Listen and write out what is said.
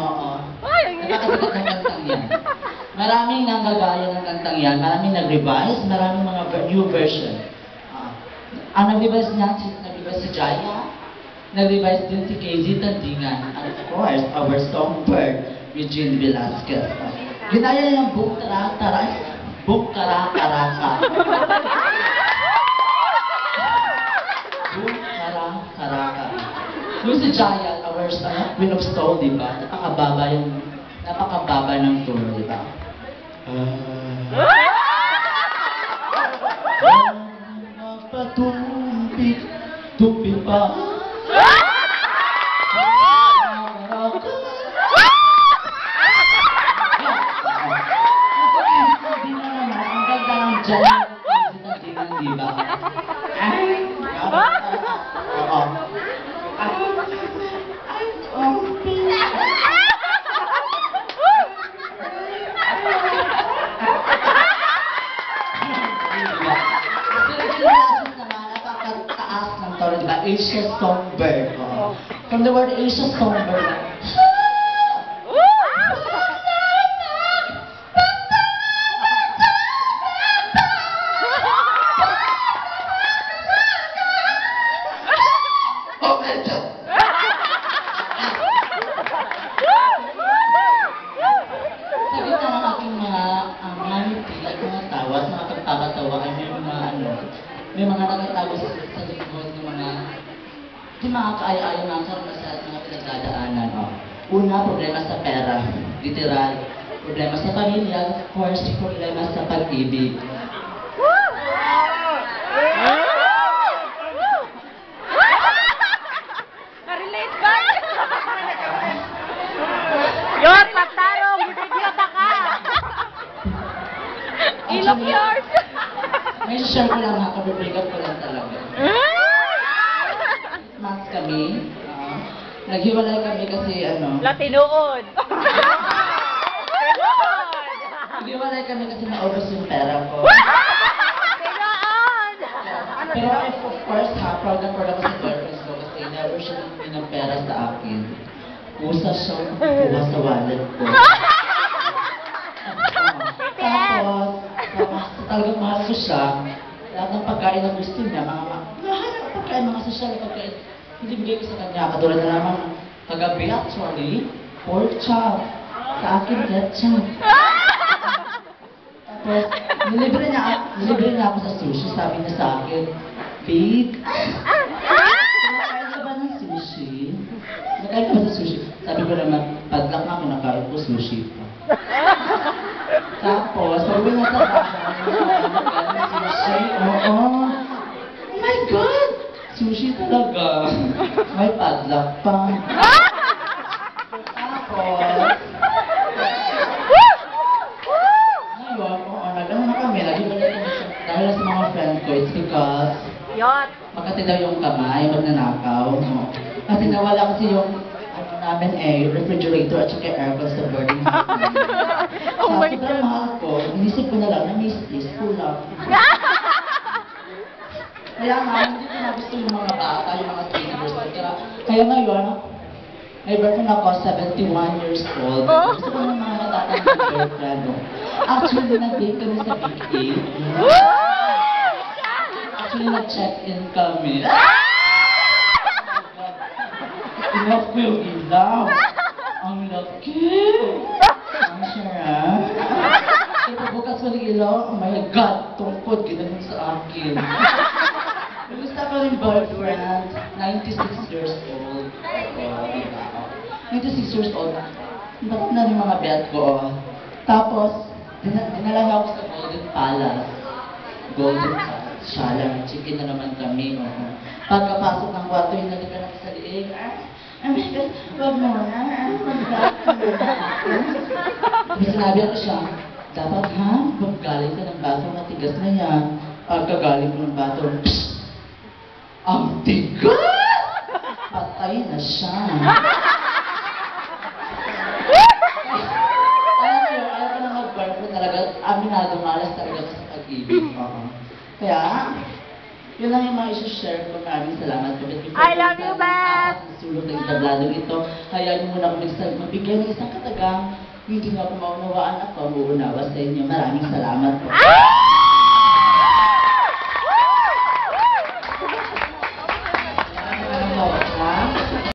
oo. Ay, ang ng. Maraming nanggagaya ng kantang yan. Maraming nag-revise, maraming mga new version. Uh, ang nag-revise niya, nag-revise si Jaya, nag-revise din si KZ Tandingan, and of course, our songbird, Eugene Velasquez. Uh, ginaya niya yung book tara, tara, book tara, tara, Doon si Jaya, our uh, Queen of Stone, di ba? Napakababa yung, napakababa ng tono, di ba? Magpatumpik, tumpik pa. Hindi na naman, ang ganda ng dyan. Di ba? Tawa at mga pagpapatawa ay may mga ano, nagtatago sa, sa likod ng mga di mga kaaya-aya mga karanasan at mga pinagdadaanan. Oh. Una, problema sa pera, literal. Problema sa pamilya, of course, problema sa pag-ibig. Na-relate ba? Yot, patarong! Idiota ka! Ilok yours! May share ko lang mga kabibig ko lang talaga. Kami, ah, naghiwalay kami kasi ano, Latinood! naghiwalay kami kasi naubos yung pera ko. Tinood! Pero if of course ha, proud na proud ako sa girlfriends ko kasi never siya nang ng pera sa akin. Kusa siya kuha sa wallet ko. Tapos, tapos talagang mahal ko siya. Lahat ng pagkain na gusto niya, mga mga lahat ng pagkain, mga social na pagkain, hindi bigay ko sa kanya. Katulad na naman, kagabi actually, pork chop. Sa akin, ketchup. Tapos, nilibre niya, nilibre niya ako sa sushi. Sabi niya sa akin, Big, kumakain ka ba ng sushi? Nakain ka ba sushi? Sabi ko naman, padlak na ako nakain ko sushi pa. Tapos, sabi niya sa bahay, nakain sushi. Oo. Oh my God! Sushi talaga. May padlak pa. Tapos, ngayon, oo, nag-ano na kami, kami sa, dahil sa mga friend ko, it's because Yot! Makati daw yung kamay, magnanakaw. No? Kasi nawala kasi yung ano namin eh, refrigerator at saka aircon sa boarding house. Oh my Sa sobrang mahal ko, inisip ko na lang na miss this, kulang. Kaya nga, hindi ko na gusto yung mga bata, yung mga teenagers. Kaya, kaya ngayon, may boyfriend ako, 71 years old. Oh. Gusto ko ng mga matatandang girlfriend. no? Actually, nag-date kami sa Big A. Actually, nag-check-in kami. Inoff ko yung ilaw. Ang laki. Ang sarap. Ito bukas ko ng ilaw. Oh my God, tungkod. Ginanong sa akin. Gusto ko rin boyfriend. 96 years old. Oh, diba? 96 years old. Ba't na rin mga bet ko? oh. Tapos, dina- dinala niya ako sa Golden Palace. Golden Palace. Siya lang, chicken na naman kami. Oh. Pagkapasok ng kwarto, hinalik ka lang sa liig. Ah, ah, my wag mo na. Ah, ka na. May sinabi ako siya, dapat ha, pag galing ka ng baso, matigas na yan. Pagkagaling mo ng baso, psst! Ang tigas! Patay na siya. Alam mo yun, ayaw ko na mag-boyfriend talaga. Aminado, malas talaga ako sa pag-ibig. Oo. Kaya, yun lang yung mga isi-share ko. Maraming salamat po. I love you, Beth! Sulong ng entablado ito. Hayaan mo muna magsag- magbigay ng isang katagang hindi niyo ako maunawaan ako, mauunawa sa inyo. Maraming salamat po. Ah!